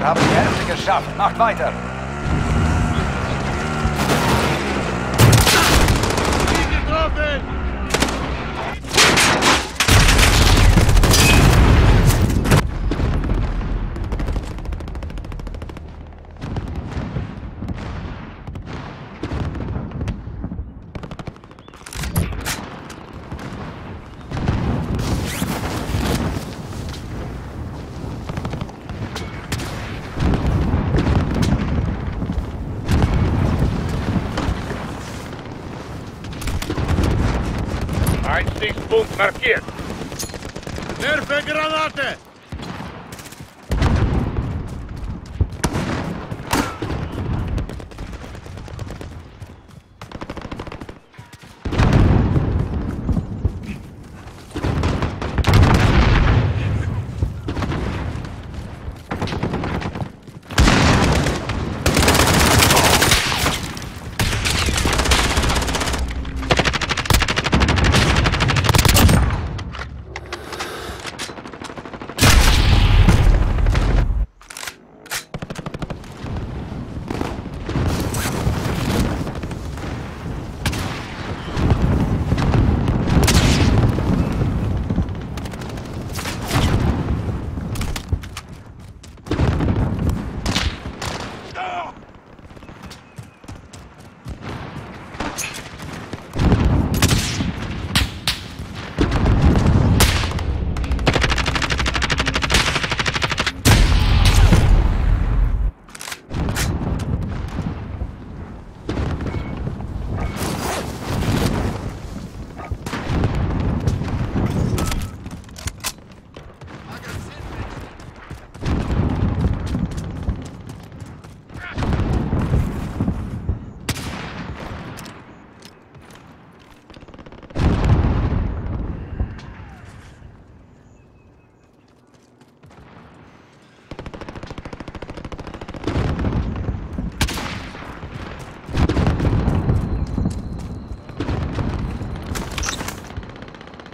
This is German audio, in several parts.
Wir haben die Hälfte geschafft. Macht weiter. пункт Маркет. РП гранаты!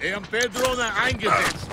Granate! EMP-Drohne eingesetzt.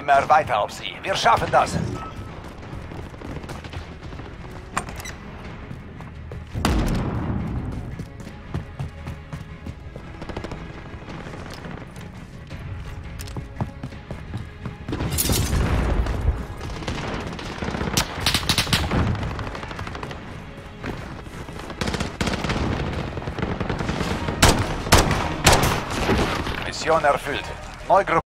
Immer weiter auf sie. Wir schaffen das. Mission erfüllt. Neugruppe